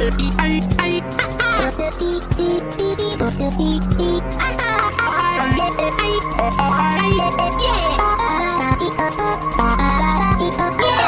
Give Yeah.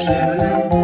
Jim.